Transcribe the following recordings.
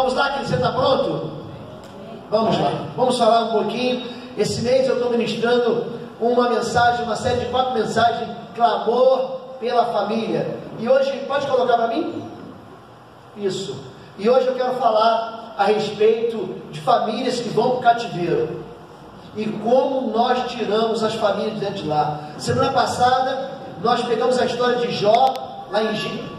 Vamos lá, querido, você está pronto? Vamos lá, vamos falar um pouquinho. Esse mês eu estou ministrando uma mensagem, uma série de quatro mensagens, clamor pela família. E hoje, pode colocar para mim? Isso. E hoje eu quero falar a respeito de famílias que vão para o cativeiro. E como nós tiramos as famílias de dentro de lá. Semana passada, nós pegamos a história de Jó, lá em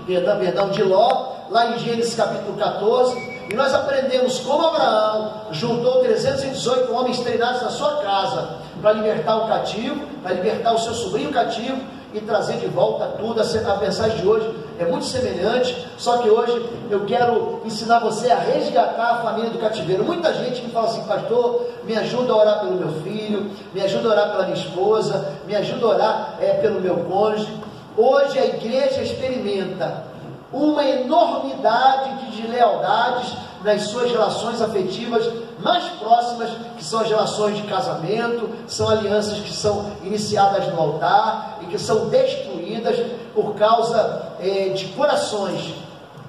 perdão, perdão, de Ló, lá em Gênesis capítulo 14, e nós aprendemos como Abraão juntou 318 homens treinados na sua casa para libertar o cativo, para libertar o seu sobrinho cativo e trazer de volta tudo. A mensagem de hoje é muito semelhante, só que hoje eu quero ensinar você a resgatar a família do cativeiro. Muita gente me fala assim, pastor, me ajuda a orar pelo meu filho, me ajuda a orar pela minha esposa, me ajuda a orar é, pelo meu cônjuge. Hoje a igreja experimenta uma enormidade de lealdades nas suas relações afetivas mais próximas, que são as relações de casamento, são alianças que são iniciadas no altar e que são destruídas por causa é, de corações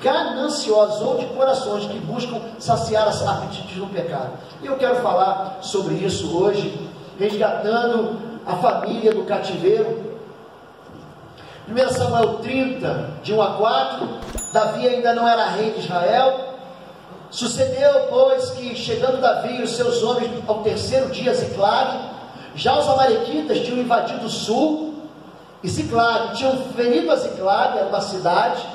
gananciosos ou de corações que buscam saciar as apetites no pecado. E eu quero falar sobre isso hoje, resgatando a família do cativeiro 1 Samuel 30, de 1 a 4, Davi ainda não era rei de Israel. Sucedeu, pois, que chegando Davi e os seus homens ao terceiro dia Ziclague, já os amalequitas tinham invadido o sul, e Ziclague tinham ferido a Ziclague, era uma cidade,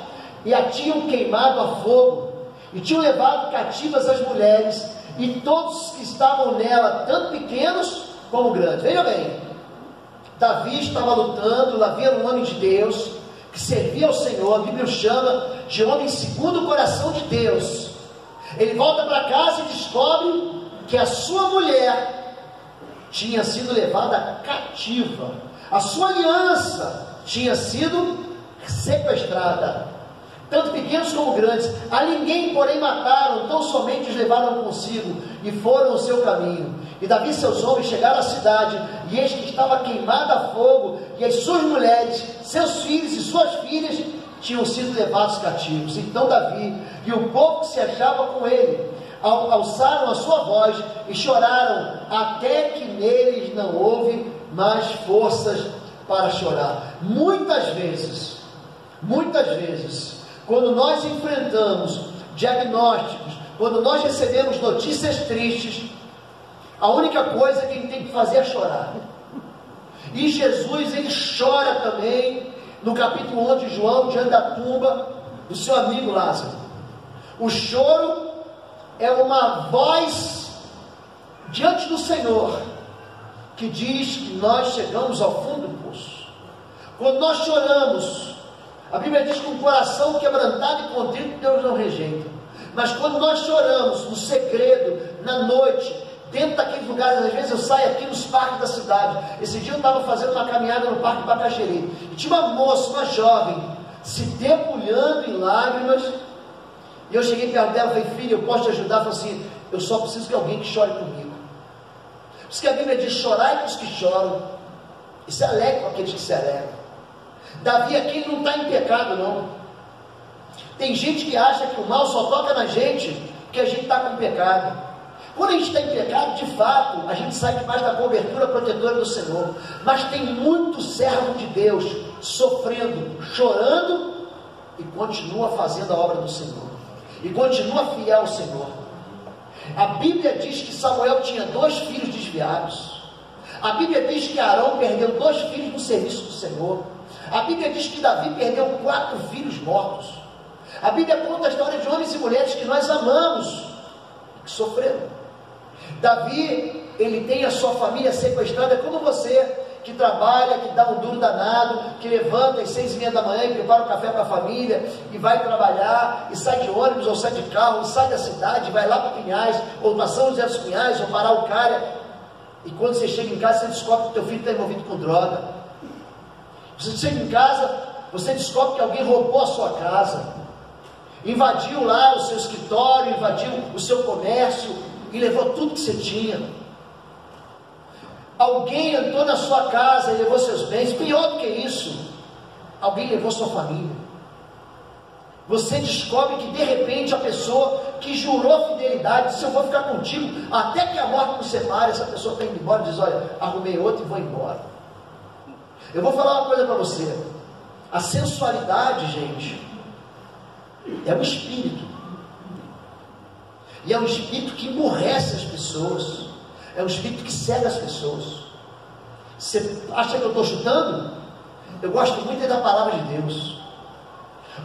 e a tinham queimado a fogo, e tinham levado cativas as mulheres, e todos que estavam nela, tanto pequenos como grandes. Veja bem, Davi estava lutando, Davi era um homem de Deus, que servia ao Senhor, a Bíblia o chama de homem segundo o coração de Deus. Ele volta para casa e descobre que a sua mulher tinha sido levada cativa, a sua aliança tinha sido sequestrada tanto pequenos como grandes. A ninguém, porém, mataram, tão somente os levaram consigo e foram o seu caminho. E Davi e seus homens chegaram à cidade, e eis que estava queimada a fogo, e as suas mulheres, seus filhos e suas filhas tinham sido levados cativos. Então Davi e o povo que se achava com ele alçaram a sua voz e choraram, até que neles não houve mais forças para chorar. Muitas vezes, muitas vezes, quando nós enfrentamos diagnósticos, quando nós recebemos notícias tristes, a única coisa que a gente tem que fazer é chorar. E Jesus, ele chora também, no capítulo 11 de João, diante da tumba do seu amigo Lázaro. O choro é uma voz diante do Senhor, que diz que nós chegamos ao fundo do poço. Quando nós choramos, a Bíblia diz que um coração quebrantado e contrito Deus não rejeita. Mas quando nós choramos no segredo, na noite, dentro daqueles lugares, às vezes eu saio aqui nos parques da cidade. Esse dia eu estava fazendo uma caminhada no Parque Bacaxeri. E tinha uma moça, uma jovem, se debulhando em lágrimas. E eu cheguei perto dela e falei, filha, eu posso te ajudar? Falou assim, eu só preciso que alguém que chore comigo. Por isso que a Bíblia diz, chorai com os que choram. E se alegre com aqueles que se alegram. Davi aqui não está em pecado, não. Tem gente que acha que o mal só toca na gente porque a gente está com pecado. Quando a gente está em pecado, de fato, a gente sai debaixo da cobertura protetora do Senhor. Mas tem muito servo de Deus sofrendo, chorando e continua fazendo a obra do Senhor. E continua fiel ao Senhor. A Bíblia diz que Samuel tinha dois filhos desviados. A Bíblia diz que Arão perdeu dois filhos no serviço do Senhor. A Bíblia diz que Davi perdeu quatro filhos mortos. A Bíblia conta a história de homens e mulheres que nós amamos, que sofreram. Davi, ele tem a sua família sequestrada, como você, que trabalha, que dá um duro danado, que levanta às seis e meia da manhã e prepara o café para a família, e vai trabalhar, e sai de ônibus ou sai de carro, e sai da cidade, vai lá para Pinhais, ou para São José dos Pinhais, ou para Alcária, e quando você chega em casa, você descobre que teu filho está envolvido com droga, você chega em casa, você descobre que alguém roubou a sua casa, invadiu lá o seu escritório, invadiu o seu comércio e levou tudo que você tinha. Alguém entrou na sua casa e levou seus bens. Pior do que isso, alguém levou sua família. Você descobre que de repente a pessoa que jurou fidelidade, se eu vou ficar contigo até que a morte nos separe, essa pessoa está indo embora e diz: Olha, arrumei outro e vou embora. Eu vou falar uma coisa para você: a sensualidade, gente, é um espírito, e é um espírito que emborrece as pessoas, é um espírito que cega as pessoas. Você acha que eu estou chutando? Eu gosto muito da palavra de Deus.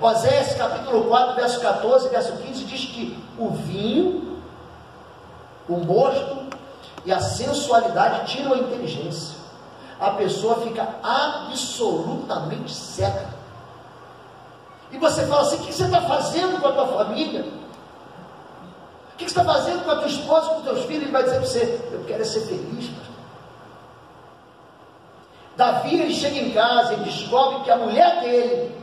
Oséias capítulo 4, verso 14, verso 15 diz que o vinho, o mosto e a sensualidade tiram a inteligência. A pessoa fica absolutamente cega. E você fala assim: o que você está fazendo com a tua família? O que você está fazendo com a tua esposa, com os teus filhos? Ele vai dizer para você: eu quero é ser feliz. Davi ele chega em casa e descobre que a mulher dele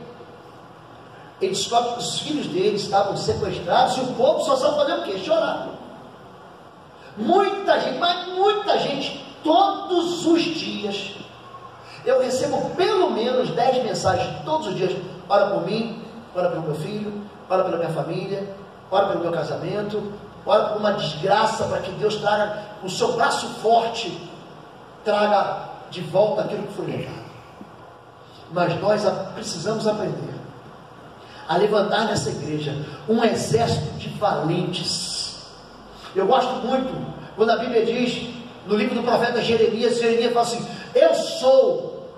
ele descobre que os filhos dele estavam sequestrados e o povo só sabe fazer o quê? Chorar. Muita gente, mas muita gente, todos os dias, eu recebo pelo menos 10 mensagens todos os dias. Ora por mim, ora pelo meu filho, ora pela minha família, ora pelo meu casamento, ora por uma desgraça para que Deus traga o seu braço forte, traga de volta aquilo que foi levado. Mas nós precisamos aprender a levantar nessa igreja um exército de valentes. Eu gosto muito quando a Bíblia diz, no livro do profeta Jeremias, Jeremias fala assim: Eu sou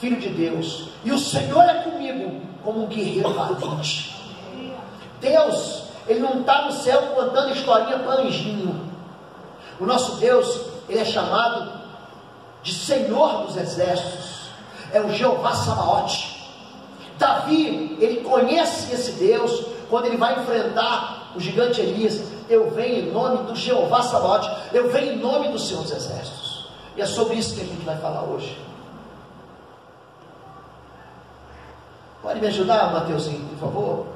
filho de Deus, e o Senhor é comigo como um guerreiro valente. Deus, Ele não está no céu contando historinha para anjinho. O nosso Deus, Ele é chamado de Senhor dos Exércitos, é o Jeová Sabaote. Davi, ele conhece esse Deus, quando ele vai enfrentar o gigante Elias, eu venho em nome do Jeová Sabaote, eu venho em nome dos seus exércitos. E é sobre isso que a gente vai falar hoje. Pode me ajudar, Mateuzinho, por favor?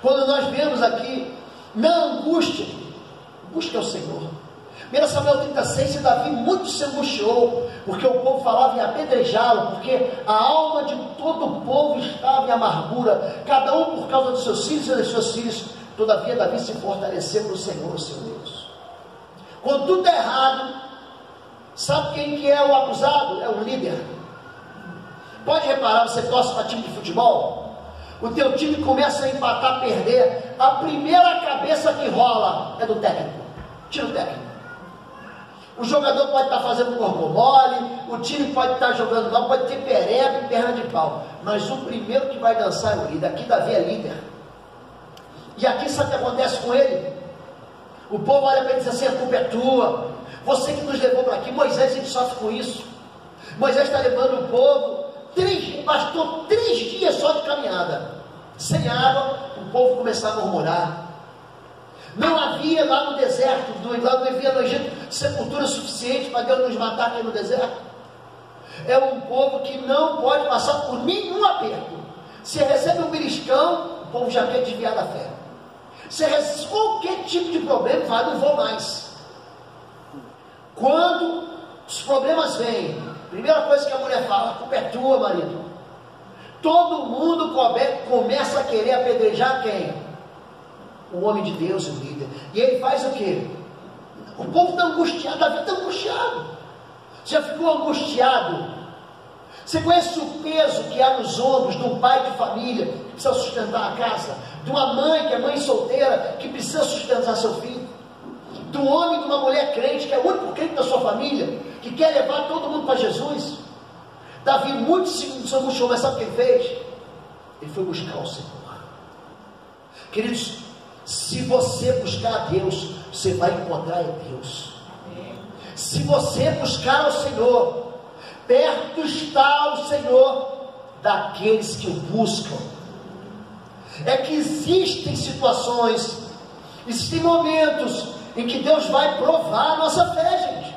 Quando nós vemos aqui, na angústia, busca o Senhor. 1 Samuel 36, Davi muito se angustiou, porque o povo falava em apedrejá-lo, porque a alma de todo o povo estava em amargura, cada um por causa dos seus filhos e dos seus filhos. Todavia, Davi se fortaleceu no Senhor, seu Deus. Quando tudo é errado, sabe quem que é o acusado? É o líder. Pode reparar, você torce para time de futebol? O teu time começa a empatar, perder. A primeira cabeça que rola é do técnico. Tira o técnico. O jogador pode estar fazendo corpo mole, o time pode estar jogando mal, pode ter pereba e perna de pau. Mas o primeiro que vai dançar é o líder. Aqui Davi é líder. E aqui sabe o que acontece com ele? O povo olha para ele e diz assim: a culpa é tua. Você que nos levou para aqui. Moisés ele sofre com isso. Moisés está levando o povo, três, bastou três dias só de caminhada. Sem água, o povo começava a murmurar. Não havia lá no deserto, lá não havia no Egito, sepultura suficiente para Deus nos matar aqui no deserto. É um povo que não pode passar por nenhum aperto. Se recebe um beliscão, o povo já quer desviar da fé. Se recebe qualquer tipo de problema, fala, não vou mais. Quando os problemas vêm, primeira coisa que a mulher fala, a culpa é tua, marido. Todo mundo começa a querer apedrejar quem? o homem de Deus, o líder. E ele faz o quê? O povo está angustiado, Davi está angustiado. Já ficou angustiado? Você conhece o peso que há nos ombros de um pai de família que precisa sustentar a casa, de uma mãe que é mãe solteira que precisa sustentar seu filho, do homem de uma mulher crente que é o único crente da sua família que quer levar todo mundo para Jesus. Davi muito se angustiou, mas sabe o que ele fez? Ele foi buscar o Senhor. Queridos, se você buscar a Deus, você vai encontrar em Deus. Se você buscar ao Senhor, perto está o Senhor daqueles que o buscam. É que existem situações, existem momentos em que Deus vai provar a nossa fé, gente.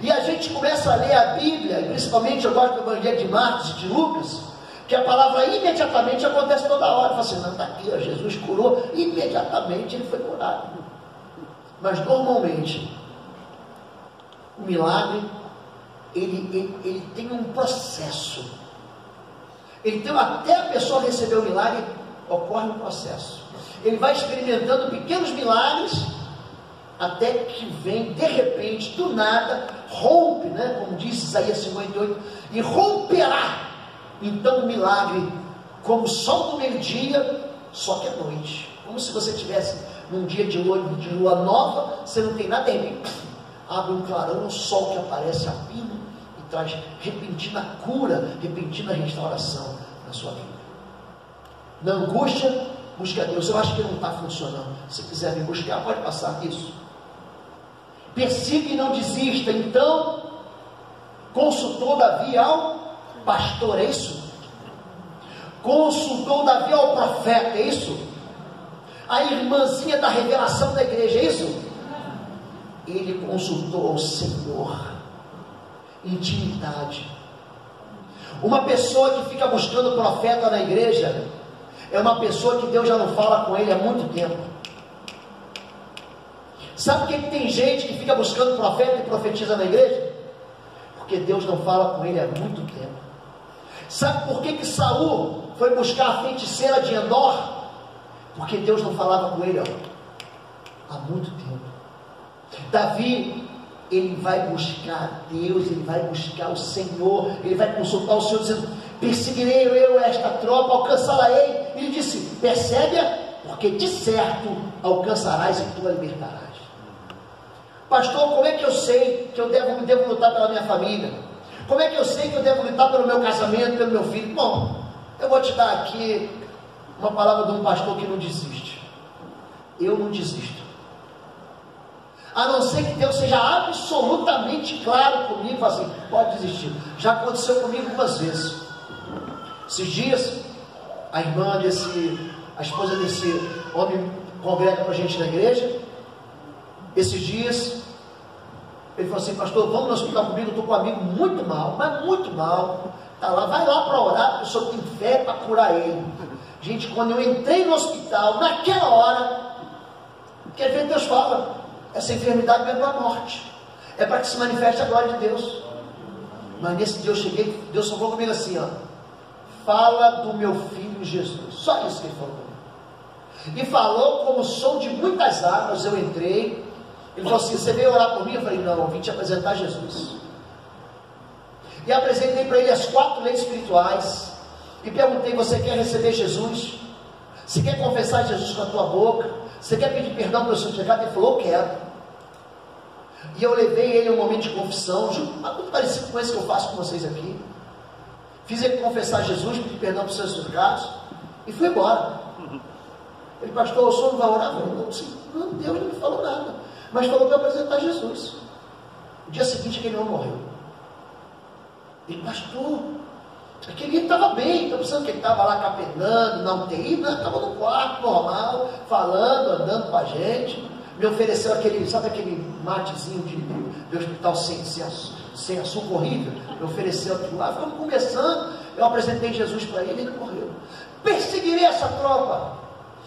E a gente começa a ler a Bíblia, principalmente eu gosto do Evangelho de Marcos e de Lucas que a palavra imediatamente acontece toda hora. Fala assim, não, está aqui, ó, Jesus curou, imediatamente ele foi curado. Mas normalmente, o milagre, ele, ele, ele tem um processo. Tem até a pessoa receber o milagre, ocorre um processo. Ele vai experimentando pequenos milagres até que vem de repente, do nada, rompe, né? Como diz Isaías 58, e romperá. Então o milagre, como sol do meio-dia, só que à noite. Como se você tivesse num dia de lua, de lua nova, você não tem nada em abre um clarão, o sol que aparece a pino e traz repentina cura, repentina restauração na sua vida. Na angústia, busca Deus. Eu acho que não está funcionando. Se quiser me buscar, pode passar isso. Persiga e não desista. Então, consultou Davi ao pastor, é isso? Consultou Davi ao profeta, é isso? A irmãzinha da revelação da igreja, é isso? Ele consultou ao Senhor. Intimidade. Uma pessoa que fica buscando profeta na igreja é uma pessoa que Deus já não fala com ele há muito tempo. Sabe por que tem gente que fica buscando profeta e profetiza na igreja? Porque Deus não fala com ele há muito tempo. Sabe por que, que Saul foi buscar a feiticeira de Endor? Porque Deus não falava com ele ó, há muito tempo. Davi, ele vai buscar Deus, ele vai buscar o Senhor, ele vai consultar o Senhor, dizendo: Perseguirei eu esta tropa, alcançá-la-ei. Ele disse: Persegue-a, porque de certo alcançarás e tu a libertarás. Pastor, como é que eu sei que eu devo, devo lutar pela minha família? Como é que eu sei que eu devo lutar pelo meu casamento, pelo meu filho? Bom, eu vou te dar aqui uma palavra de um pastor que não desiste. Eu não desisto. A não ser que Deus seja absolutamente claro comigo, assim, pode desistir. Já aconteceu comigo algumas vezes. Esses dias, a irmã desse, a esposa desse homem congrega com a gente na igreja. Esses dias, ele falou assim, pastor, vamos no hospital comigo, eu estou com um amigo muito mal, mas muito mal. Tá lá, vai lá para orar, porque o senhor tem fé para curar ele. Gente, quando eu entrei no hospital, naquela hora, quer ver Deus fala, essa enfermidade é para a morte, é para que se manifeste a glória de Deus. Mas nesse dia eu cheguei, Deus falou comigo assim, ó, fala do meu filho Jesus. Só isso que ele falou. E falou como som de muitas águas, eu entrei. Ele falou assim: Você veio orar por mim? Eu falei: Não, eu vim te apresentar Jesus. E apresentei para ele as quatro leis espirituais. E perguntei: Você quer receber Jesus? Você quer confessar Jesus com a tua boca? Você quer pedir perdão pelo seu pecado? Ele falou, quero. E eu levei ele a um momento de confissão, muito parecido com esse que eu faço com vocês aqui. Fiz ele confessar Jesus, pedir perdão pelos seus pecados, e fui embora. Ele, pastor, o senhor não vai orar? Eu sim, não, Deus não me falou nada. Mas falou para apresentar Jesus. O dia seguinte aquele homem morreu. Ele, pastor, Aquele dia estava bem, estou pensando que ele estava lá capenando, na UTI, não, estava no quarto normal, falando, andando com a gente. Me ofereceu aquele, sabe aquele matezinho de, de hospital sem, sem, sem açúcar horrível? Me ofereceu aquilo lá, ficamos conversando, eu apresentei Jesus para ele e ele morreu. Perseguirei essa tropa.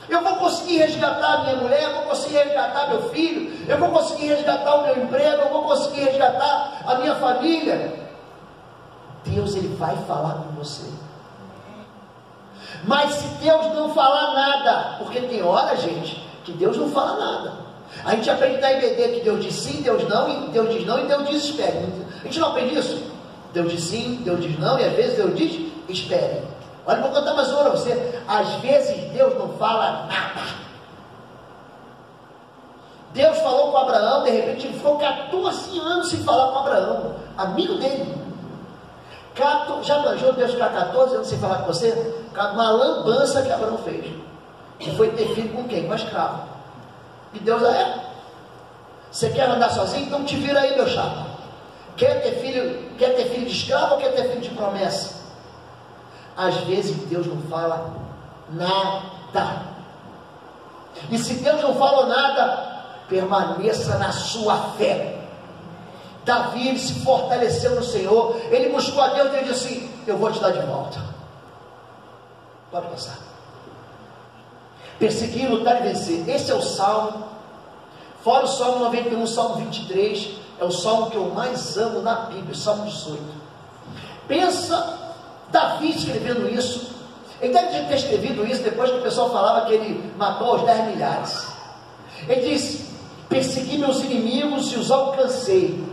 Eu vou conseguir resgatar minha mulher, eu vou conseguir resgatar meu filho, eu vou conseguir resgatar o meu emprego, eu vou conseguir resgatar a minha família. Deus ele vai falar com você. Mas se Deus não falar nada, porque tem hora, gente, que Deus não fala nada. A gente aprende na IBD que Deus diz sim, Deus não, e Deus diz não, e Deus diz espere. A gente não aprende isso? Deus diz sim, Deus diz não, e às vezes Deus diz espere. Olha, vou contar mais uma para você. Às vezes Deus não fala nada. Deus falou com Abraão, de repente ele ficou 14 anos sem falar com Abraão, amigo dele. Já manjou Deus ficar 14 anos sem falar com você? Uma lambança que Abraão fez. E foi ter filho com quem? Com a escrava. E Deus é. Você quer andar sozinho? Então te vira aí, meu chapa. Quer ter filho, quer ter filho de escravo ou quer ter filho de promessa? Às vezes Deus não fala nada. E se Deus não falou nada, permaneça na sua fé. Davi se fortaleceu no Senhor, ele buscou a Deus e ele disse assim: Eu vou te dar de volta. Pode passar. Perseguir, lutar e vencer. Esse é o salmo. Fora o salmo 91, o salmo 23, é o salmo que eu mais amo na Bíblia, o salmo 18. Pensa Davi escrevendo isso, ele deve ter escrevido isso depois que o pessoal falava que ele matou os dez milhares. Ele diz: Persegui meus inimigos e os alcancei,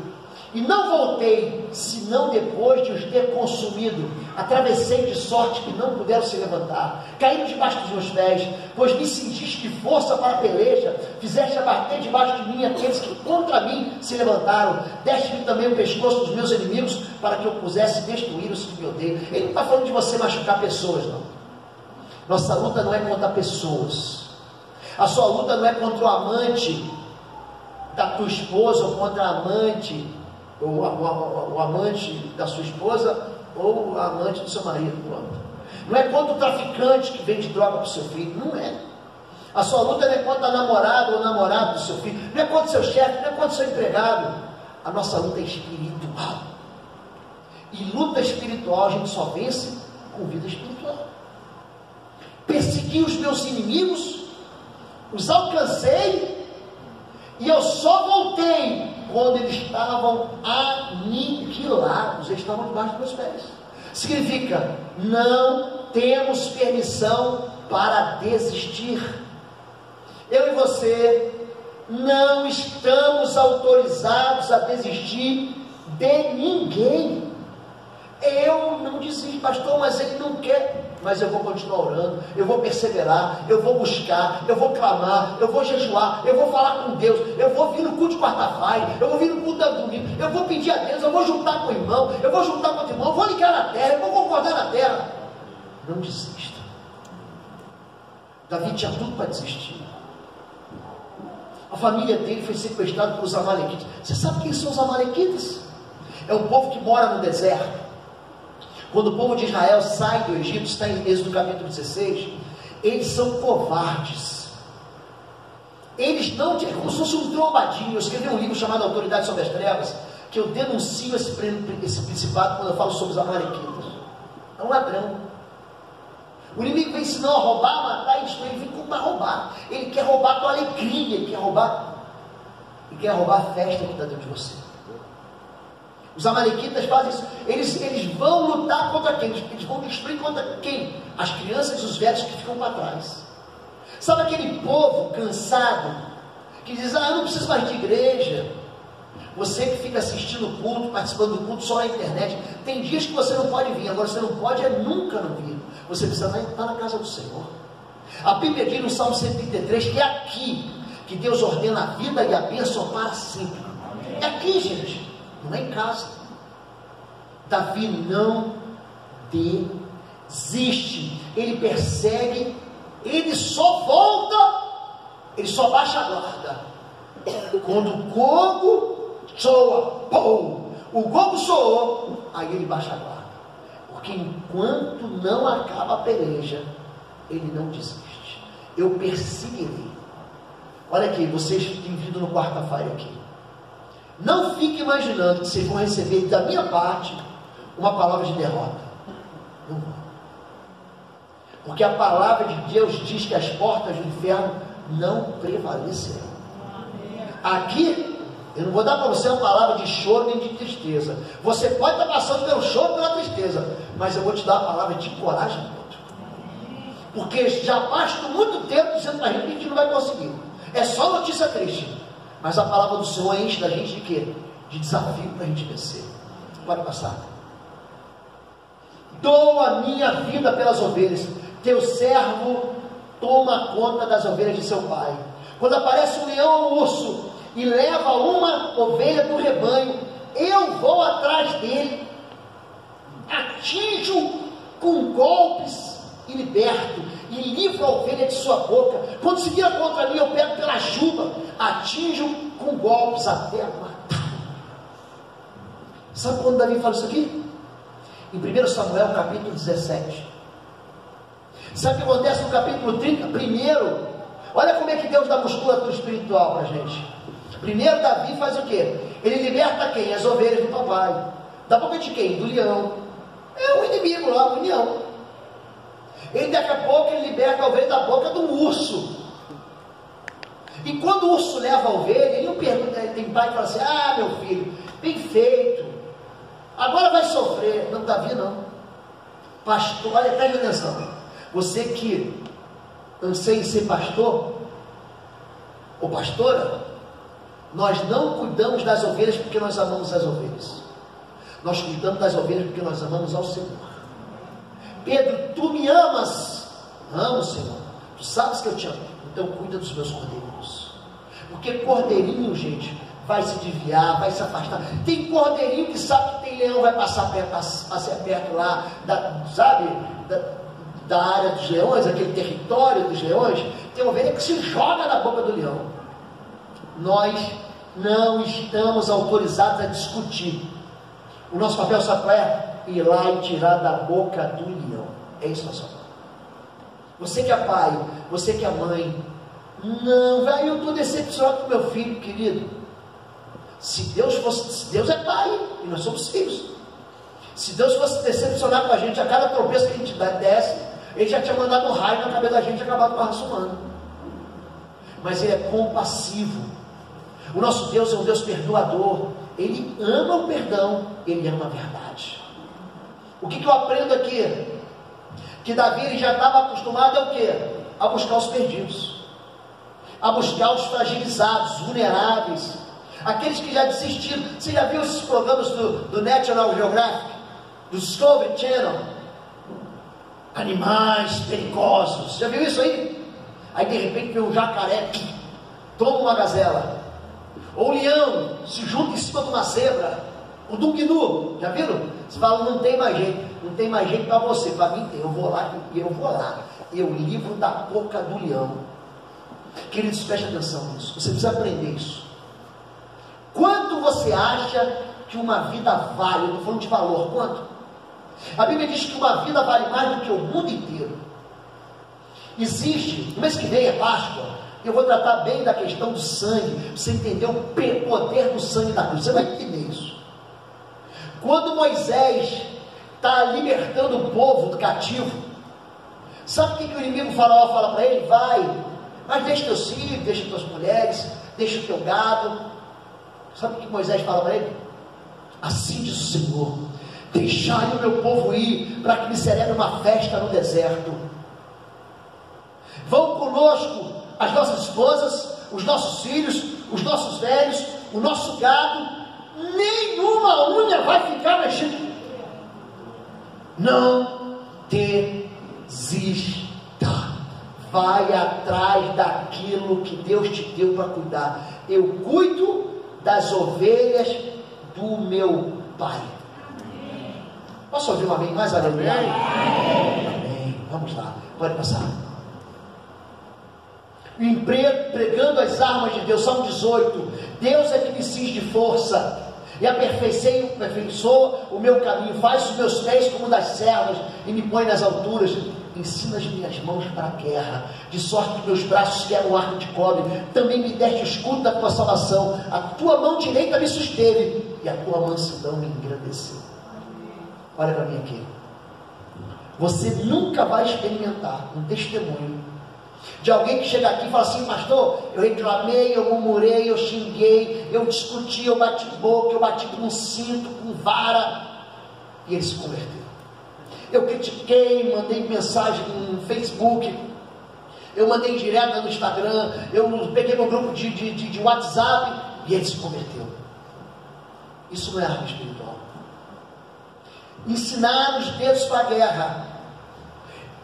e não voltei, senão depois de os ter consumido. Atravessei de sorte que não puderam se levantar. Caíram debaixo dos meus pés, pois me sentiste força para a peleja. Fizeste abater debaixo de mim aqueles que contra mim se levantaram. Deste-me também o pescoço dos meus inimigos, para que eu pudesse destruir os que me odeiam. Ele não está falando de você machucar pessoas, não. Nossa luta não é contra pessoas. A sua luta não é contra o amante da tua esposa ou contra a amante o, amante da sua esposa ou a amante do seu marido. Não é contra o traficante que vende droga para o seu filho, não é. A sua luta não é contra a namorada ou namorado do seu filho, não é contra o seu chefe, não é contra o seu empregado. A nossa luta é espiritual. E luta espiritual a gente só vence com vida espiritual. Persegui os meus inimigos, os alcancei, e eu só voltei quando eles estavam aniquilados, eles estavam debaixo dos meus pés. Significa, não temos permissão para desistir. Eu e você não estamos autorizados a desistir de ninguém. Eu não desisto, pastor, mas ele não quer. Mas eu vou continuar orando, eu vou perseverar, eu vou buscar, eu vou clamar, eu vou jejuar, eu vou falar com Deus, eu vou vir no culto de quarta-feira, eu vou vir no culto da domingo, eu vou pedir a Deus, eu vou juntar com o irmão, eu vou juntar com outro irmão, eu vou ligar na terra, eu vou concordar na terra. Não desista. Davi tinha tudo para desistir. A família dele foi sequestrada pelos amalequitas. Você sabe quem são os amalequitas? É o povo que mora no deserto quando o povo de Israel sai do Egito, está em Êxodo capítulo 16, eles são covardes. Eles não, é como se fosse um trombadinho. Eu escrevi um livro chamado Autoridade sobre as Trevas, que eu denuncio esse, esse principado quando eu falo sobre os amalequitas. É um ladrão. O inimigo vem ensinar a roubar, matar e destruir. Ele vem para roubar. Ele quer roubar a tua alegria, ele quer roubar. Ele quer roubar a festa que está dentro de você. Os amalequitas fazem isso. Eles, eles vão lutar contra quem? Eles vão destruir contra quem? As crianças e os velhos que ficam para trás. Sabe aquele povo cansado que diz: Ah, eu não preciso mais de igreja. Você que fica assistindo o culto, participando do culto só na internet, tem dias que você não pode vir, agora você não pode é nunca não vir. Você precisa estar na casa do Senhor. A Bíblia diz no Salmo 133 que é aqui que Deus ordena a vida e a bênção para sempre. É aqui, gente não é em casa. Davi não desiste, ele persegue, ele só volta, ele só baixa a guarda. Quando o gogo soa, pum, o gogo soou, aí ele baixa a guarda. Porque enquanto não acaba a peleja, ele não desiste. Eu perseguirei. Olha aqui, vocês têm vindo no quarta-feira aqui. Não fique imaginando que vocês vão receber da minha parte uma palavra de derrota. Não vão. Porque a palavra de Deus diz que as portas do inferno não prevalecerão. Aqui, eu não vou dar para você uma palavra de choro nem de tristeza. Você pode estar passando pelo choro, pela tristeza, mas eu vou te dar uma palavra de coragem. Porque já basta muito tempo dizendo para a gente que não vai conseguir. É só notícia triste. Mas a palavra do Senhor enche da gente de quê? De desafio para a gente vencer. Pode passar. Dou a minha vida pelas ovelhas. Teu servo toma conta das ovelhas de seu pai. Quando aparece um leão ou um urso e leva uma ovelha do rebanho, eu vou atrás dele, atinjo com golpes e liberto e livro a ovelha de sua boca. Quando se vira contra mim, eu pego pela juba, atinjo com golpes até matar. Sabe quando Davi fala isso aqui? Em 1 Samuel capítulo 17. Sabe o que acontece no capítulo 30? Primeiro, olha como é que Deus dá musculatura espiritual para a gente. Primeiro, Davi faz o quê? Ele liberta quem? As ovelhas do papai. Da boca de quem? Do leão. É o inimigo lá, o leão. E daqui a pouco ele liberta a ovelha da boca do urso. E quando o urso leva a ovelha, ele não pergunta, tem pai que fala assim, ah meu filho, bem feito, agora vai sofrer. Não, Davi não. Pastor, olha, presta atenção. Você que anseia em ser pastor ou pastora, nós não cuidamos das ovelhas porque nós amamos as ovelhas. Nós cuidamos das ovelhas porque nós amamos ao Senhor. Pedro, tu me amas? Amo, Senhor. Tu sabes que eu te amo. Então cuida dos meus cordeirinhos. Porque cordeirinho, gente, vai se desviar, vai se afastar. Tem cordeirinho que sabe que tem leão, vai passar perto, passar perto lá, da, sabe? Da, da área dos leões, aquele território dos leões. Tem ovelha que se joga na boca do leão. Nós não estamos autorizados a discutir. O nosso papel qual é? Ir lá e tirar da boca do leão. É isso, nosso papel. Você que é pai, você que é mãe, não, vai, eu estou decepcionado com meu filho, querido. Se Deus fosse, se Deus é pai, e nós somos filhos. Se Deus fosse decepcionar com a gente a cada tropeço que a gente desce, Ele já tinha mandado um raio na cabeça da gente e acabado com a raça humana. Mas Ele é compassivo. O nosso Deus é um Deus perdoador. Ele ama o perdão, Ele ama a verdade. O que, que eu aprendo aqui? Que Davi já estava acostumado a o quê? A buscar os perdidos a buscar os fragilizados, vulneráveis, aqueles que já desistiram. Você já viu esses programas do, do National Geographic, do Discovery Channel? Animais perigosos. Já viu isso aí? Aí de repente vem um jacaré, toma uma gazela. Ou um leão se junta em cima de uma zebra. O Dugnu, já viram? Você fala, não tem mais jeito, não tem mais jeito para você, para mim tem. Eu vou lá, eu vou lá. Eu livro da boca do leão. Queridos, preste atenção nisso. Você precisa aprender isso. Quanto você acha que uma vida vale? Eu estou falando de valor. Quanto? A Bíblia diz que uma vida vale mais do que o mundo inteiro. Existe, no mês que vem é Páscoa, eu vou tratar bem da questão do sangue, você entender o poder do sangue da cruz. Você vai entender isso. Quando Moisés está libertando o povo do cativo, sabe o que, que o inimigo faraó fala para ele? Vai, mas deixa teus filhos, deixa tuas mulheres, deixa o teu gado. Sabe o que Moisés fala para ele? Assim diz o Senhor: Deixai o meu povo ir, para que me celebre uma festa no deserto. Vão conosco as nossas esposas, os nossos filhos, os nossos velhos, o nosso gado, nenhuma unha vai ficar mexendo. Não desista vai atrás daquilo que Deus te deu para cuidar. Eu cuido das ovelhas do meu Pai. Posso ouvir um amém mais aleluia? Amém. Vamos lá, pode passar. Pregando as armas de Deus, Salmo 18. Deus é que me cinge de força e aperfeiçoa o meu caminho, faz os meus pés como das servas e me põe nas alturas ensina as minhas mãos para a guerra, de sorte que meus braços quebram o arco de cobre, também me deste escudo da tua salvação, a tua mão direita me susteve, e a tua mansidão me engrandeceu. Olha para mim aqui. Você nunca vai experimentar um testemunho de alguém que chega aqui e fala assim, pastor, eu reclamei, eu murmurei, eu xinguei, eu discuti, eu bati boca, eu bati com cinto, com vara, e ele se converteu. Eu critiquei, mandei mensagem no Facebook, eu mandei direto no Instagram, eu peguei meu grupo de, de, de, de WhatsApp e ele se converteu. Isso não é arma espiritual. Ensinar os dedos para a guerra,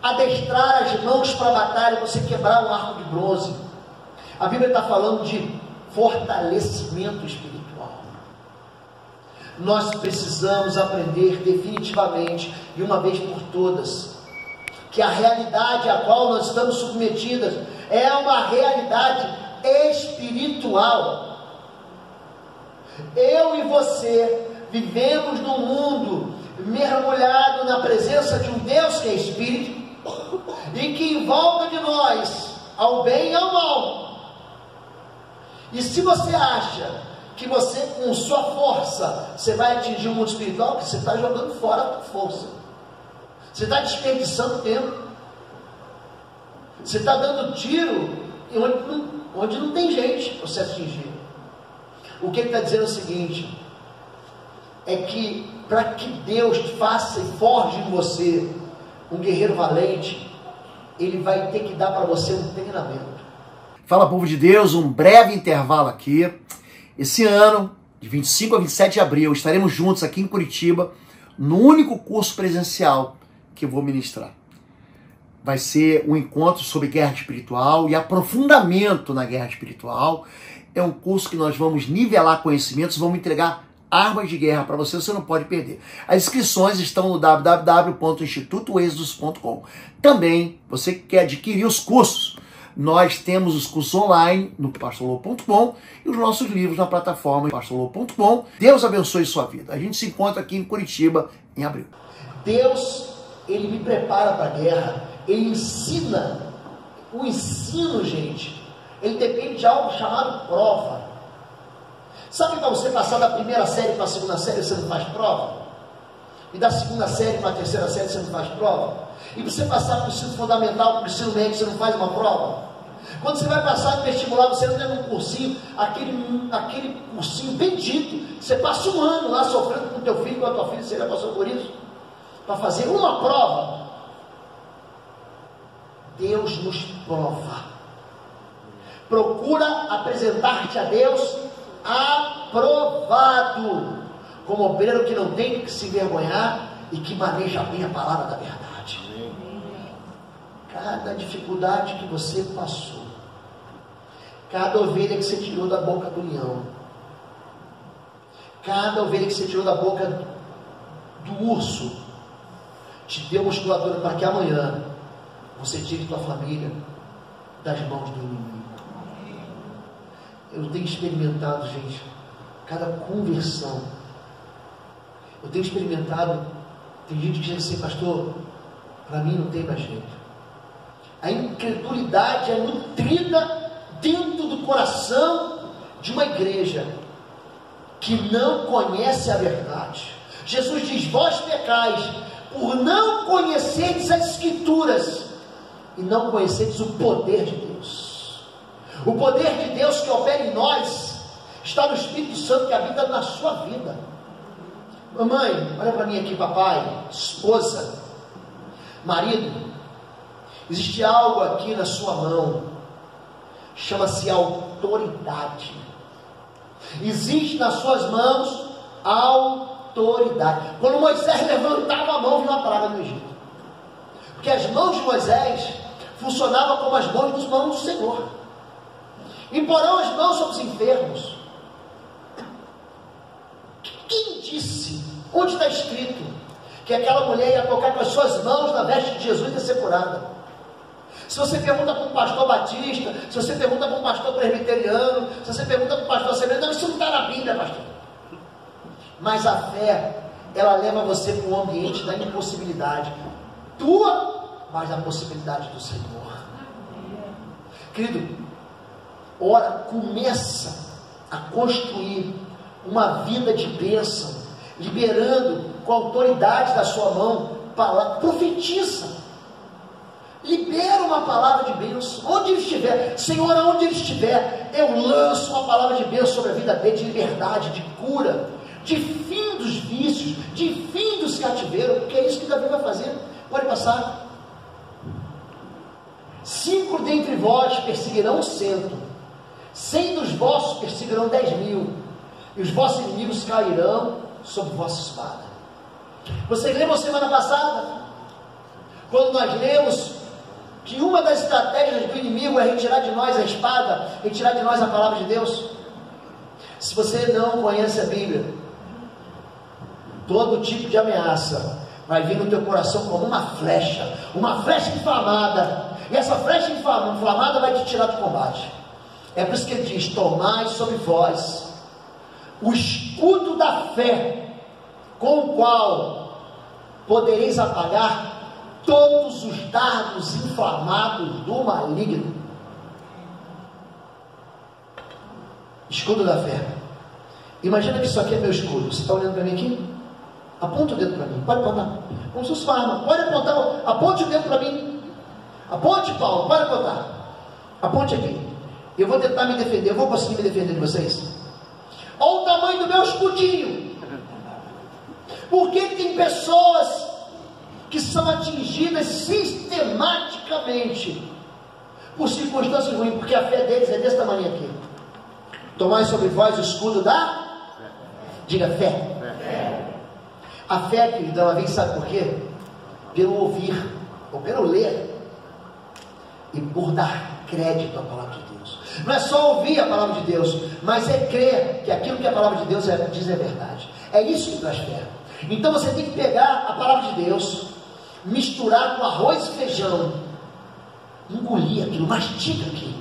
adestrar as mãos para a batalha, você quebrar um arco de bronze. A Bíblia está falando de fortalecimento espiritual nós precisamos aprender definitivamente e uma vez por todas que a realidade a qual nós estamos submetidas é uma realidade espiritual. Eu e você vivemos num mundo mergulhado na presença de um Deus que é espírito e que em volta de nós, ao bem e ao mal. E se você acha que você, com sua força, você vai atingir o mundo espiritual, você está jogando fora a força. Você está desperdiçando tempo. Você está dando tiro onde onde não tem gente para você atingir. O que ele está dizendo é o seguinte: é que para que Deus faça e forge em você um guerreiro valente, ele vai ter que dar para você um treinamento. Fala, povo de Deus, um breve intervalo aqui. Esse ano, de 25 a 27 de abril, estaremos juntos aqui em Curitiba, no único curso presencial que eu vou ministrar. Vai ser um encontro sobre guerra espiritual e aprofundamento na guerra espiritual. É um curso que nós vamos nivelar conhecimentos, vamos entregar armas de guerra para você, você não pode perder. As inscrições estão no www.institutoexodus.com. Também, você que quer adquirir os cursos, nós temos os cursos online no pastorlou.com e os nossos livros na plataforma pastorlou.com. Deus abençoe sua vida. A gente se encontra aqui em Curitiba em abril. Deus, ele me prepara para a guerra, ele ensina. O ensino, gente, ele depende de algo chamado prova. Sabe para você passar da primeira série para a segunda série você não faz prova? E da segunda série para a terceira série você não faz prova? E você passar para o ensino fundamental, para o ensino médio, você não faz uma prova? Quando você vai passar no vestibular, você não tem um cursinho, aquele, aquele cursinho bendito. Você passa um ano lá sofrendo com teu filho, com a tua filha, você já passou por isso? Para fazer uma prova. Deus nos prova. Procura apresentar-te a Deus aprovado, como obreiro que não tem que se envergonhar e que maneja bem a palavra da verdade. Cada dificuldade que você passou, cada ovelha que você tirou da boca do leão, cada ovelha que você tirou da boca do urso, te deu musculatura para que amanhã você tire tua família das mãos do inimigo. Eu tenho experimentado, gente, cada conversão. Eu tenho experimentado, tem gente que diz assim, pastor, para mim não tem mais jeito. A incredulidade é nutrida dentro do coração de uma igreja que não conhece a verdade. Jesus diz: Vós pecais por não conhecerdes as Escrituras e não conhecerdes o poder de Deus. O poder de Deus que opera em nós está no Espírito Santo que habita na sua vida. Mamãe, olha para mim aqui, papai, esposa, marido. Existe algo aqui na sua mão, chama-se autoridade. Existe nas suas mãos autoridade. Quando Moisés levantava a mão, viu uma praga no Egito. Porque as mãos de Moisés funcionavam como as mãos dos mãos do Senhor. Imporão as mãos sobre os enfermos. Quem disse? Onde está escrito que aquela mulher ia tocar com as suas mãos na veste de Jesus e ser curada? Se você pergunta para um pastor batista, se você pergunta para um pastor presbiteriano, se você pergunta para um pastor assembleano, não, isso não está na Bíblia, pastor. Mas a fé, ela leva você para um ambiente da impossibilidade. Tua, mas da possibilidade do Senhor. Querido, ora, começa a construir uma vida de bênção, liberando com a autoridade da sua mão, palavra, profetiza. Libera uma palavra de bênção, onde ele estiver, Senhor, aonde ele estiver, eu lanço uma palavra de bênção sobre a vida dele, de liberdade, de cura, de fim dos vícios, de fim dos cativeiros, porque é isso que Davi vai fazer. Pode passar. Cinco dentre vós perseguirão o cento, Cem dos vossos perseguirão dez mil, e os vossos inimigos cairão sob vossa espada. Você lembra semana passada? Quando nós lemos que uma das estratégias do inimigo é retirar de nós a espada, retirar de nós a palavra de Deus. Se você não conhece a Bíblia, todo tipo de ameaça vai vir no teu coração como uma flecha, uma flecha inflamada, e essa flecha inflamada vai te tirar do combate. É por isso que ele diz: Tomai sobre vós o escudo da fé, com o qual podereis apagar todos os dardos inflamados do maligno. Escudo da fé. Imagina que isso aqui é meu escudo. Você está olhando para mim aqui? Aponta o dedo para mim. Pode apontar. Como se fosse uma arma. Pode apontar. Aponte o dedo para mim. Aponte, Paulo. Pode apontar. Aponte aqui. Eu vou tentar me defender. Eu vou conseguir me defender de vocês? Olha o tamanho do meu escudinho. Por que tem pessoas que são atingidas sistematicamente por circunstâncias ruins, porque a fé deles é desse tamanho aqui. Tomai sobre vós o escudo da. Diga fé. A fé, querido, ela vem, sabe por quê? Pelo ouvir, ou pelo ler, e por dar crédito à palavra de. Não é só ouvir a palavra de Deus, mas é crer que aquilo que a palavra de Deus é, diz é verdade. É isso que traz fé. Então você tem que pegar a palavra de Deus, misturar com arroz e feijão, engolir aquilo, mastiga aquilo.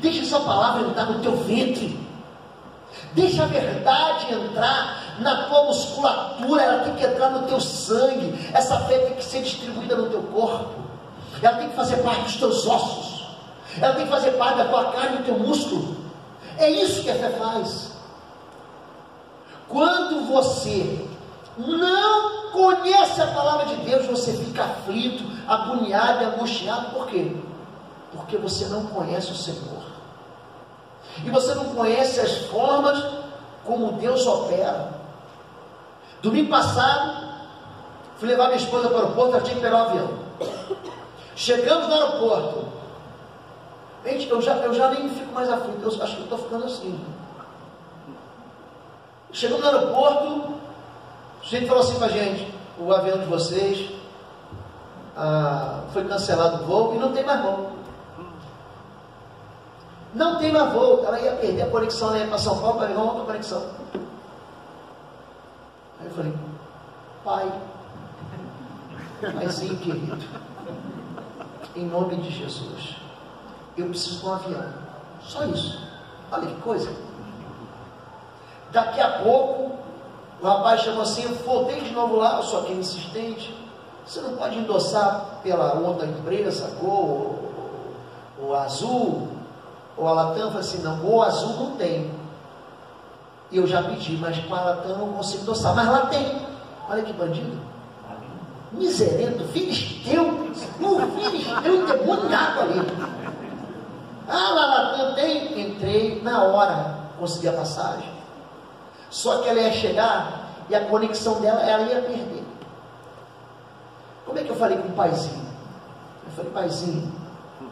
Deixa essa palavra entrar no teu ventre. Deixa a verdade entrar na tua musculatura, ela tem que entrar no teu sangue. Essa fé tem que ser distribuída no teu corpo. Ela tem que fazer parte dos teus ossos. Ela tem que fazer parte da tua carne do teu músculo. É isso que a fé faz. Quando você não conhece a palavra de Deus, você fica aflito, agoniado e angustiado. Por quê? Porque você não conhece o Senhor. E você não conhece as formas como Deus opera. Domingo passado, fui levar minha esposa para o aeroporto, ela tinha que pegar o um avião. Chegamos no aeroporto. Gente, eu já, eu já nem fico mais aflito, eu acho que eu estou ficando assim. Chegamos no aeroporto, o sujeito falou assim para a gente: o avião de vocês ah, foi cancelado o voo e não tem mais voo. Não tem mais voo. Ela ia perder a conexão, ela ia para São Paulo para pegar outra conexão. Aí eu falei, pai, paizinho querido, em nome de Jesus, eu preciso de um avião. Só isso. Olha que coisa. Daqui a pouco, o rapaz chamou assim, eu voltei de novo lá, só que é insistente. Você não pode endossar pela outra empresa, Gol, ou, Azul, ou a Latam. Eu assim, não, Gol Azul não tem. E eu já pedi, mas com a Latam eu não consigo endossar. Mas lá tem. Olha que bandido. Miserento, filisteu. Um filisteu endemoniado ali. Ah, lá Latam tem. Entrei na hora, consegui a passagem. Só que ela ia chegar e a conexão dela, ela ia perder. Como é que eu falei com o paizinho? Eu falei, paizinho, eu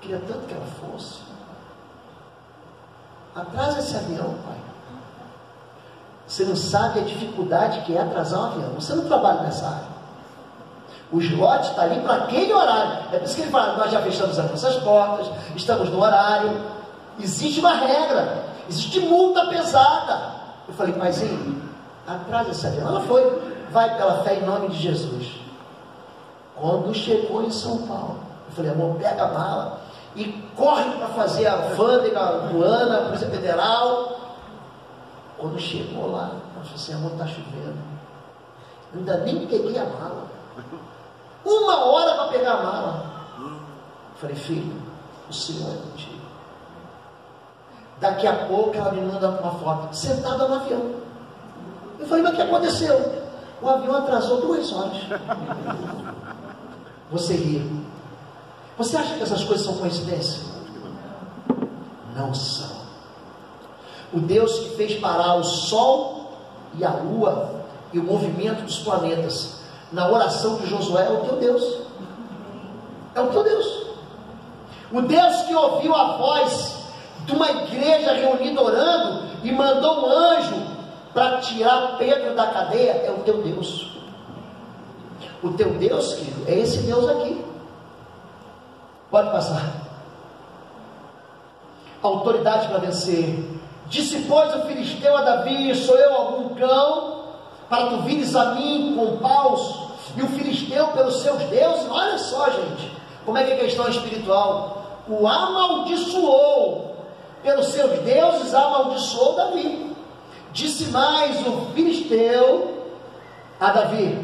queria tanto que ela fosse. Atrasa esse avião, pai. Você não sabe a dificuldade que é atrasar um avião. Você não trabalha nessa área. O slot está ali para aquele horário. É por isso que ele fala, nós já fechamos as nossas portas, estamos no horário. Existe uma regra, existe multa pesada. Eu falei, paizinho, atrasa esse avião. Ela foi, vai pela fé em nome de Jesus. Quando chegou em São Paulo, eu falei, amor, pega a mala e corre para fazer a alfândega aduana, a Polícia Federal. Quando chegou lá, ela falou assim, amor, está chovendo. Eu ainda nem peguei a mala. Uma hora para pegar a mala. Falei, filho, o Senhor é contigo. Daqui a pouco ela me manda uma foto, sentada no avião. Eu falei, mas o que aconteceu? O avião atrasou duas horas. Você ri. Você acha que essas coisas são coincidência? Não são. O Deus que fez parar o sol e a lua e o movimento dos planetas na oração de Josué é o teu Deus. É o teu Deus. O Deus que ouviu a voz de uma igreja reunida orando e mandou um anjo para tirar Pedro da cadeia é o teu Deus. O teu Deus, querido, é esse Deus aqui. Pode passar. Autoridade para vencer. Disse, pois, o filisteu a Davi: Sou eu algum cão, para tu vires a mim com paus, e o filisteu pelos seus deuses. Olha só, gente, como é que é a questão espiritual. O amaldiçoou, pelos seus deuses, amaldiçoou Davi. Disse mais o filisteu a Davi: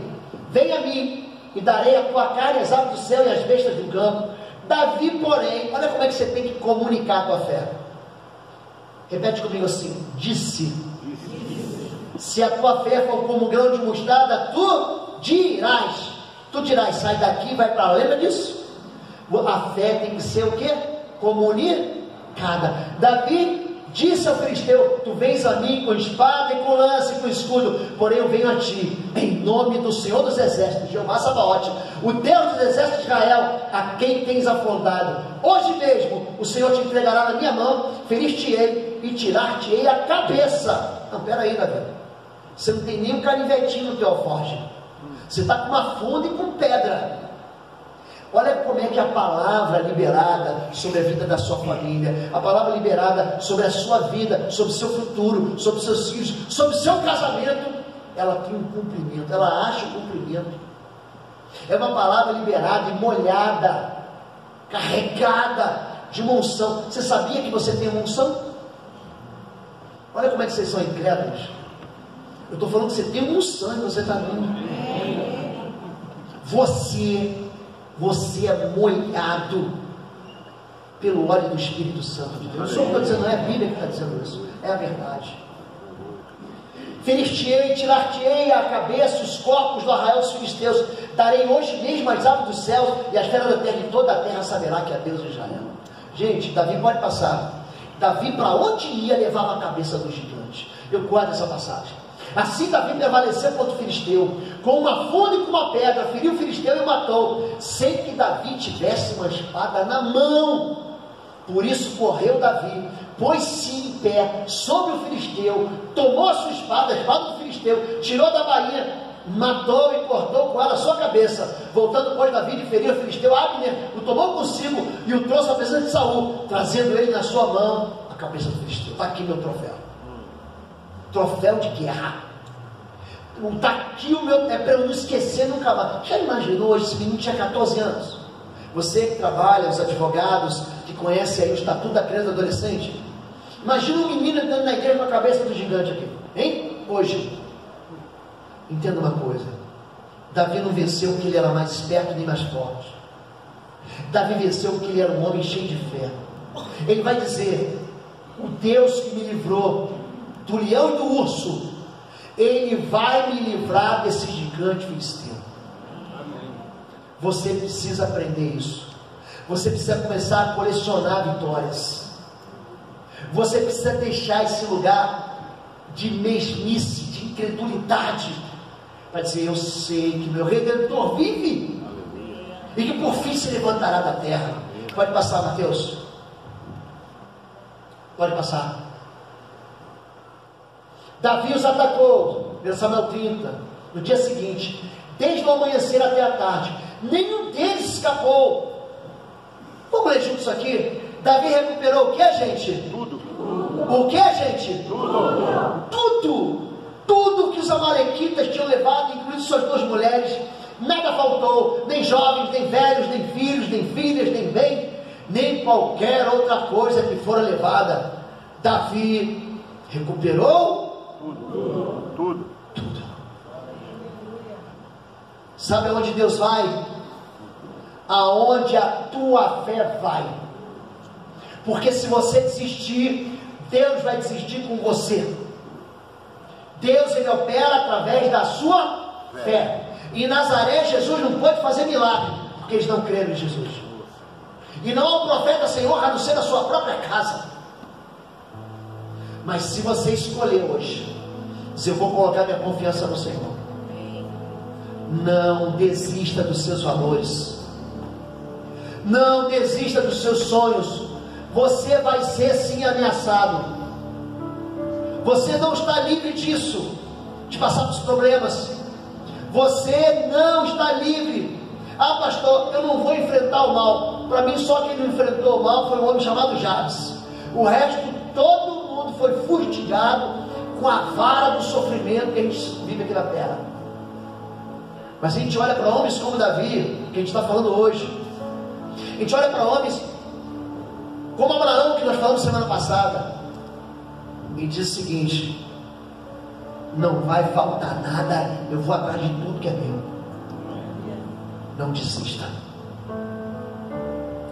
Vem a mim e darei a tua carne as aves do céu e as bestas do campo. Davi, porém, olha como é que você tem que comunicar a tua fé. Repete comigo assim: Disse. Se a tua fé for como grão de mostarda, tu dirás. Tu dirás, sai daqui, vai para lá. Lembra disso? A fé tem que ser o quê? Comunicada. Davi Disse ao filisteu: Tu vens a mim com espada e com lança e com escudo, porém eu venho a ti, em nome do Senhor dos Exércitos, Jeová Sabaote, o Deus dos Exércitos de Israel, a quem tens afrontado. Hoje mesmo o Senhor te entregará na minha mão, ferir-te-ei e tirar-te-ei a cabeça. Não, peraí, Davi. Você não tem nem um canivetinho no teu alforje. Você está com uma funda e com pedra. Olha como é que a palavra liberada sobre a vida da sua família, a palavra liberada sobre a sua vida, sobre o seu futuro, sobre os seus filhos, sobre o seu casamento, ela tem um cumprimento, ela acha o cumprimento. É uma palavra liberada e molhada, carregada de uma unção. Você sabia que você tem uma unção? Olha como é que vocês são incrédulos. Eu estou falando que você tem uma unção e você está vindo. Você você é molhado pelo óleo do Espírito Santo de Deus. Não estou dizendo, não é a Bíblia que está dizendo isso, é a verdade. Ferir-te-ei, tirar-te-ei a cabeça, os corpos do arraial dos filisteus. Darei hoje mesmo as aves dos céus e as feras da terra, e toda a terra saberá que é Deus de Israel. Gente, Davi pode passar. Davi, para onde ia, levava a cabeça do gigante. Eu guardo essa passagem. Assim Davi prevaleceu contra o filisteu, com uma funda e com uma pedra, feriu o filisteu e o matou, sem que Davi tivesse uma espada na mão. Por isso correu Davi, pôs-se em pé sobre o filisteu, tomou a sua espada, a espada do filisteu, tirou da bainha, matou e cortou com ela a sua cabeça. Voltando, pois, Davi e feriu o filisteu, Abner o tomou consigo e o trouxe à presença de Saul, trazendo ele na sua mão a cabeça do filisteu. Está aqui meu troféu troféu de guerra. Aqui o meu, é para eu não esquecer nunca mais. Já imaginou hoje esse menino tinha 14 anos? Você que trabalha, os advogados, que conhece aí o estatuto da criança e do adolescente. Imagina um menino entrando na igreja com a cabeça do gigante aqui. Hein? Hoje. Entenda uma coisa. Davi não venceu porque ele era mais esperto nem mais forte. Davi venceu porque ele era um homem cheio de fé. Ele vai dizer: O Deus que me livrou do leão e do urso, ele vai me livrar desse gigante filisteu. Você precisa aprender isso. Você precisa começar a colecionar vitórias. Você precisa deixar esse lugar de mesmice, de incredulidade, para dizer: Eu sei que meu redentor vive e que por fim se levantará da terra. Pode passar, Mateus. Pode passar. Davi os atacou, 1 Samuel 30, no dia seguinte, desde o amanhecer até a tarde, nenhum deles escapou. Vamos ler juntos aqui? Davi recuperou o que, gente? Tudo. O que, gente? Tudo. Tudo. Tudo que os amalequitas tinham levado, incluindo suas duas mulheres, nada faltou, nem jovens, nem velhos, nem filhos, nem filhas, nem bem, nem qualquer outra coisa que fora levada. Davi recuperou tudo. Tudo. Tudo. Sabe aonde Deus vai? Aonde a tua fé vai. Porque se você desistir, Deus vai desistir com você. Deus ele opera através da sua fé. E em Nazaré Jesus não pode fazer milagre, porque eles não creram em Jesus. E não há um profeta Senhor a não ser da sua própria casa. Mas se você escolher hoje, se eu vou colocar minha confiança no Senhor, não desista dos seus valores, não desista dos seus sonhos. Você vai ser sim ameaçado. Você não está livre disso, de passar dos problemas. Você não está livre. Ah, pastor, eu não vou enfrentar o mal. Para mim, só quem não enfrentou o mal foi um homem chamado Jabes. O resto, todo foi fustigado com a vara do sofrimento que a gente vive aqui na terra. Mas a gente olha para homens como Davi, que a gente está falando hoje. A gente olha para homens como Abraão, que nós falamos semana passada. E diz o seguinte: não vai faltar nada, eu vou atrás de tudo que é meu. Não desista.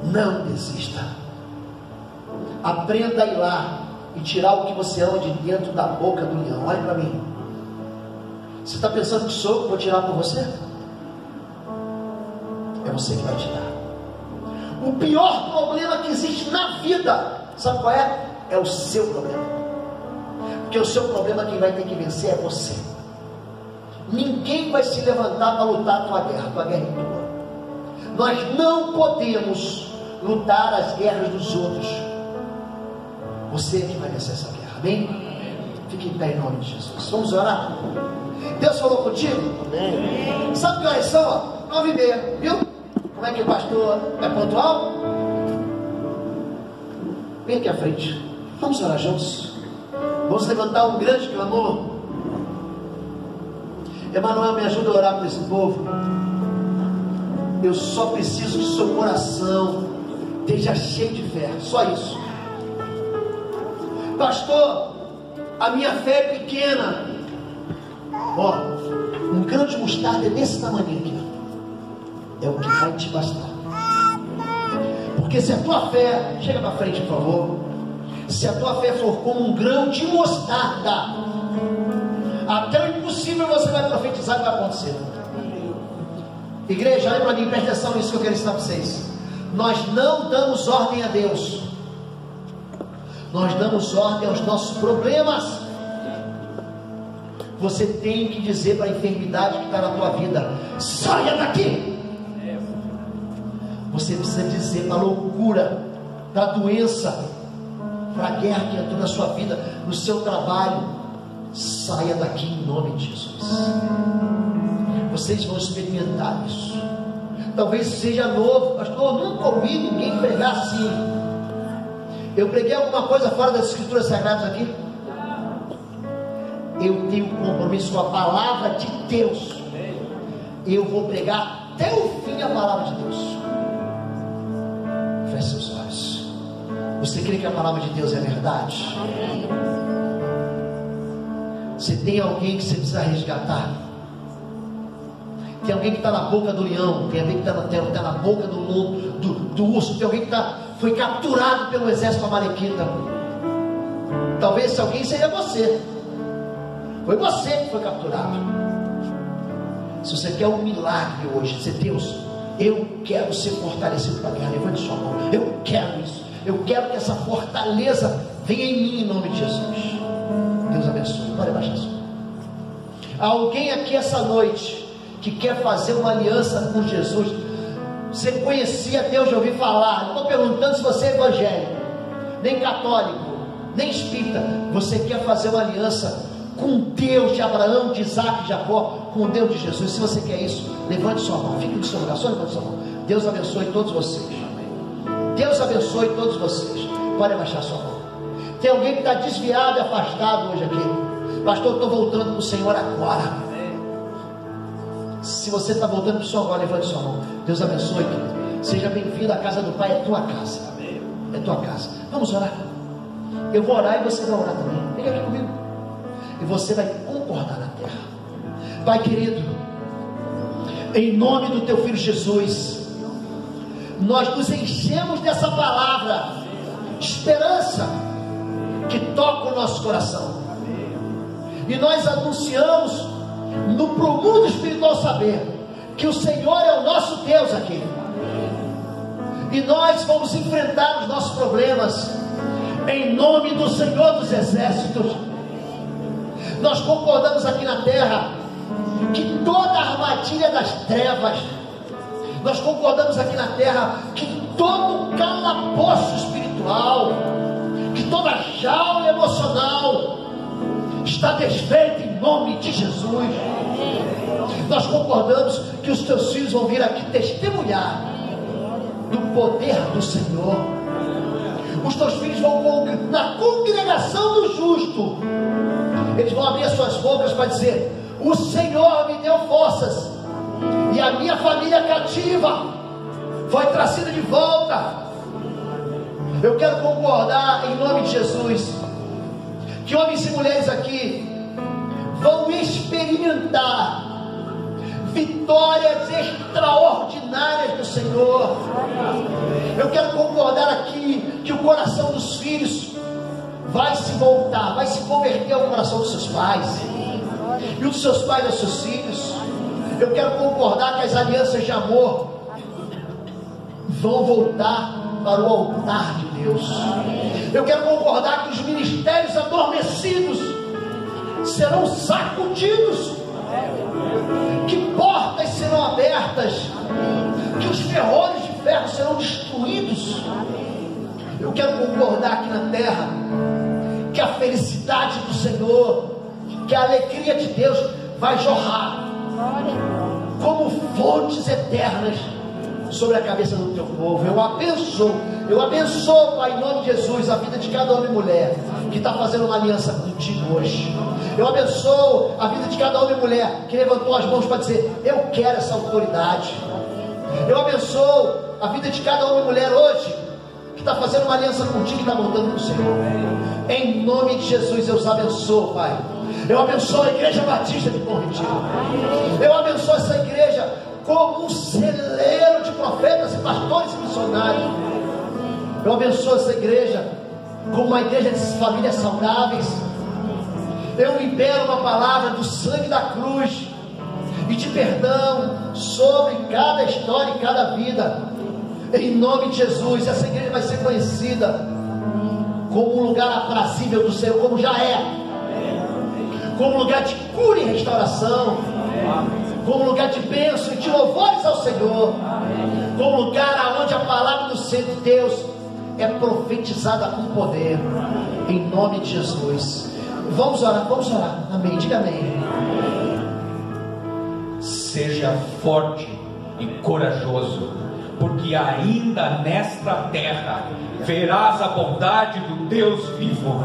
Não desista. Aprenda a ir lá e tirar o que você ama de dentro da boca do leão. Olhe para mim. Você está pensando que sou eu que vou tirar por você? É você que vai tirar. O pior problema que existe na vida, sabe qual é? é o seu problema. Porque o seu problema quem vai ter que vencer é você. Ninguém vai se levantar para lutar a tua guerra, a guerra tua. Nós não podemos lutar as guerras dos outros. Você é que vai vencer essa guerra, amém? Fique em pé em nome de Jesus. Vamos orar? Deus falou contigo? Amém. Sabe que horas são? Nove e meia, viu? Como é que o pastor é pontual? Vem aqui à frente. Vamos orar juntos. Vamos levantar um grande clamor. Emanuel, me ajuda a orar por esse povo. Eu só preciso que seu coração esteja cheio de fé. Só isso. Pastor, a minha fé é pequena. Ó, um grão de mostarda é desse tamanho aqui. É o que vai te bastar. Porque se a tua fé, chega para frente, por favor. Se a tua fé for como um grão de mostarda, até o impossível você vai profetizar que vai acontecer. Igreja, olha para mim, presta atenção nisso que eu quero ensinar para vocês. Nós não damos ordem a Deus, nós damos ordem aos nossos problemas. Você tem que dizer para a enfermidade que está na tua vida: saia daqui. Você precisa dizer para a loucura, para a doença, para a guerra que entrou na sua vida, no seu trabalho: saia daqui em nome de Jesus. Vocês vão experimentar isso. Talvez seja novo, pastor. Nunca ouvi ninguém pregar assim. Eu preguei alguma coisa fora das Escrituras Sagradas aqui? Eu tenho compromisso com a palavra de Deus. Eu vou pregar até o fim a palavra de Deus. Feche seus olhos. Você crê que a palavra de Deus é verdade? Você tem alguém que você precisa resgatar? Tem alguém que está na boca do leão, tem alguém que está na, tá na boca do, do, do urso, tem alguém que tá, foi capturado pelo exército amalequita. Talvez esse alguém seja você. Foi você que foi capturado. Se você quer um milagre hoje, dizer, Deus, eu quero ser fortalecido para guerra, levante sua mão. Eu quero isso. Eu quero que essa fortaleza venha em mim em nome de Jesus. Deus abençoe. Pode baixar sua. Alguém aqui essa noite que quer fazer uma aliança com Jesus. Você conhecia Deus de ouvir falar. Não estou perguntando se você é evangélico, nem católico, nem espírita. Você quer fazer uma aliança com Deus de Abraão, de Isaac, de Jacó, com o Deus de Jesus. Se você quer isso, levante sua mão. Fique no seu lugar, só levante sua mão. Deus abençoe todos vocês. Deus abençoe todos vocês. Pode abaixar sua mão. Tem alguém que está desviado e afastado hoje aqui. Pastor, estou voltando para o Senhor agora. Se você está voltando para o Senhor agora, levante sua mão. Deus abençoe, querido. Seja bem-vindo à casa do Pai, é tua casa. É tua casa. Vamos orar. Eu vou orar e você vai orar também. Vem aqui comigo. E você vai concordar na terra. Pai querido, em nome do teu filho Jesus, nós nos enchemos dessa palavra, esperança, que toca o nosso coração. E nós anunciamos no promundo espiritual saber que o Senhor é o nosso Deus aqui. E nós vamos enfrentar os nossos problemas em nome do Senhor dos Exércitos. Nós concordamos aqui na terra que toda a armadilha das trevas, nós concordamos aqui na terra que todo calabouço espiritual, que toda jaula emocional está desfeita nome de Jesus. Nós concordamos que os teus filhos vão vir aqui testemunhar do poder do Senhor. Os teus filhos vão na congregação do justo. Eles vão abrir as suas bocas para dizer: O Senhor me deu forças, e a minha família cativa foi trazida de volta. Eu quero concordar em nome de Jesus que homens e mulheres aqui vão experimentar vitórias extraordinárias do Senhor. Eu quero concordar aqui que o coração dos filhos vai se voltar, vai se converter ao coração dos seus pais, e os seus pais aos seus filhos. Eu quero concordar que as alianças de amor vão voltar para o altar de Deus. Eu quero concordar que os ministérios adormecidos serão sacudidos, que portas serão abertas, que os ferrolhos de ferro serão destruídos. Eu quero concordar aqui na terra que a felicidade do Senhor, que a alegria de Deus vai jorrar como fontes eternas sobre a cabeça do teu povo. Eu abençoo, eu abençoo, Pai, em nome de Jesus, a vida de cada homem e mulher que está fazendo uma aliança contigo hoje. Eu abençoo a vida de cada homem e mulher que levantou as mãos para dizer: Eu quero essa autoridade. Eu abençoo a vida de cada homem e mulher hoje que está fazendo uma aliança contigo e está voltando para o Senhor. Em nome de Jesus, eu os abençoo, Pai. Eu abençoo a Igreja Batista de Corretido. Eu abençoo essa igreja como um celeiro pastores missionários. Eu abençoo essa igreja como uma igreja de famílias saudáveis. Eu libero uma palavra do sangue da cruz e de perdão sobre cada história e cada vida. Em nome de Jesus, essa igreja vai ser conhecida como um lugar aprazível do Senhor, como já é, como lugar de cura e restauração, como lugar de bênção e de louvores ao Senhor, como lugar onde a palavra do Senhor de Deus é profetizada com poder, em nome de Jesus. Vamos orar, vamos orar, amém, diga amém. Seja forte e corajoso porque ainda nesta terra verás a bondade do Deus vivo.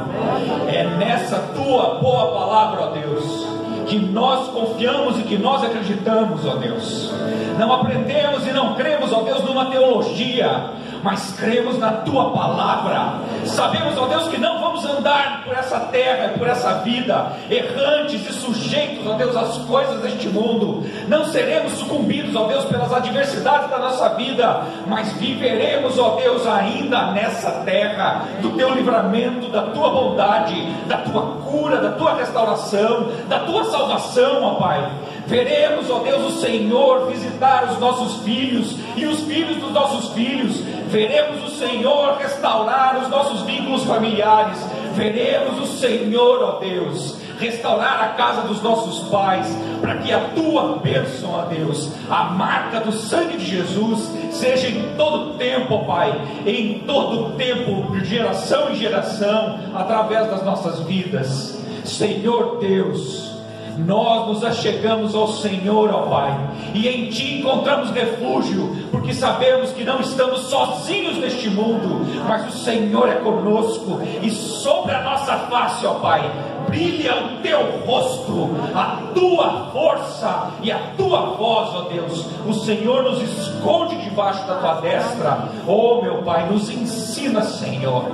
É nessa tua boa palavra, ó Deus, que nós confiamos e que nós acreditamos, ó Deus. Não aprendemos e não cremos, ó Deus, numa teologia, mas cremos na tua palavra. Sabemos, ó Deus, que não vamos andar por essa terra, por essa vida, errantes e sujeitos, ó Deus, às coisas deste mundo. Não seremos sucumbidos, ó Deus, pelas adversidades da nossa vida, mas viveremos, ó Deus, ainda nessa terra, do teu livramento, da tua bondade, da tua cura, da tua restauração, da tua salvação, ó Pai. Veremos, ó Deus, o Senhor visitar os nossos filhos e os filhos dos nossos filhos. Veremos o Senhor restaurar os nossos vínculos familiares. Veremos o Senhor, ó Deus, restaurar a casa dos nossos pais, para que a tua bênção, ó Deus, a marca do sangue de Jesus, seja em todo tempo, ó Pai, em todo tempo, de geração em geração, através das nossas vidas. Senhor Deus, nós nos achegamos ao Senhor, ó Pai, e em Ti encontramos refúgio, porque sabemos que não estamos sozinhos neste mundo, mas o Senhor é conosco, e sobre a nossa face, ó Pai, brilha o Teu rosto, a Tua força e a Tua voz, ó Deus. O Senhor nos esconde debaixo da Tua destra, oh meu Pai, nos ensina, Senhor,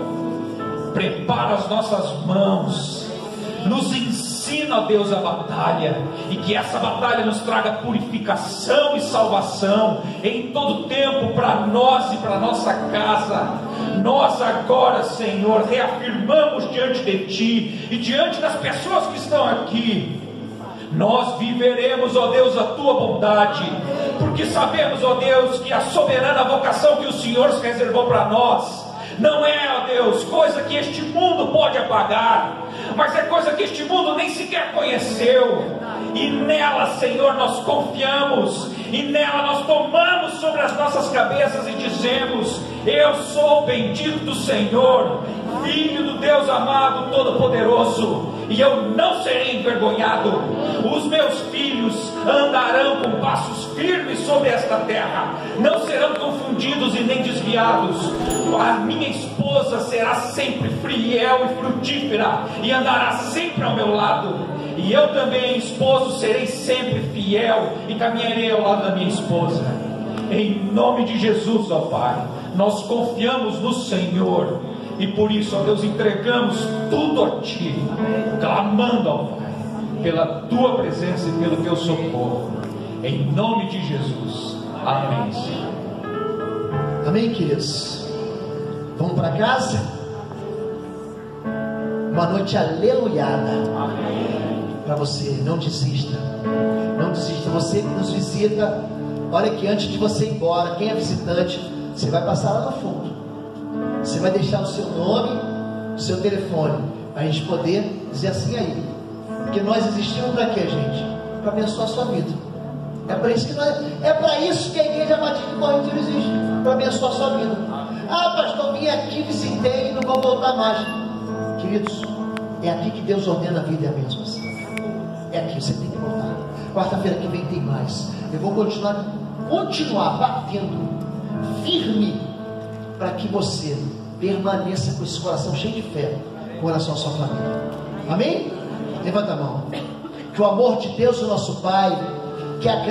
prepara as nossas mãos, nos ensina ensina, Deus, a batalha, e que essa batalha nos traga purificação e salvação em todo tempo para nós e para nossa casa. Nós agora, Senhor, reafirmamos diante de Ti e diante das pessoas que estão aqui. Nós viveremos, ó Deus, a tua bondade, porque sabemos, ó Deus, que a soberana vocação que o Senhor reservou para nós não é, ó Deus, coisa que este mundo pode apagar, mas é coisa que este mundo nem sequer conheceu. E nela, Senhor, nós confiamos, e nela nós tomamos sobre as nossas cabeças e dizemos: Eu sou bendito do Senhor, Filho do Deus amado, Todo-Poderoso, e eu não serei envergonhado. Os meus filhos andarão com passos firmes sobre esta terra, não serão confundidos e nem desviados. A minha esposa será sempre fiel e frutífera e andará sempre ao meu lado. E eu também, esposo, serei sempre fiel e caminharei ao lado da minha esposa. Em nome de Jesus, ó Pai, nós confiamos no Senhor e por isso, ó Deus, entregamos tudo a Ti, clamando, ó Pai, pela Tua presença e pelo Teu socorro. Em nome de Jesus. Amém. Amém, queridos. Vamos para casa? Uma noite aleluiada. Para você, não desista. Não desista. Você que nos visita, olha que antes de você ir embora, quem é visitante, você vai passar lá no fundo. Você vai deixar o seu nome, o seu telefone, para a gente poder dizer assim aí. Porque nós existimos para quê, gente? Para abençoar a sua vida. É para isso que nós, é para isso que a igreja Batista de existe, para abençoar a sua vida. Ah, pastor, vim aqui, visitei e não vou voltar mais. Queridos, é aqui que Deus ordena a vida e a bênção. É aqui, você tem que voltar. Quarta-feira que vem tem mais. Eu vou continuar, continuar batendo firme para que você permaneça com esse coração cheio de fé com relação à sua família. Amém? Levanta a mão. Que o amor de Deus, o nosso Pai, que a graça